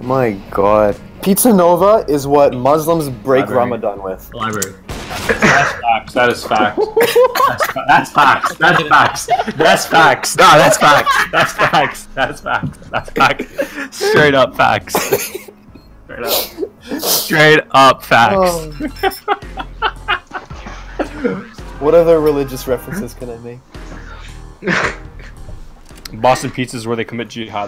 My god. Pizza Nova is what Muslims break Library. Ramadan with. Library. That's facts. That is fact. That's, facts. That's facts. That's facts. No, that's facts. That's facts. That's facts. That's facts. Straight up facts. Straight up facts. What other religious references can I make? Boston Pizza is where they commit jihad.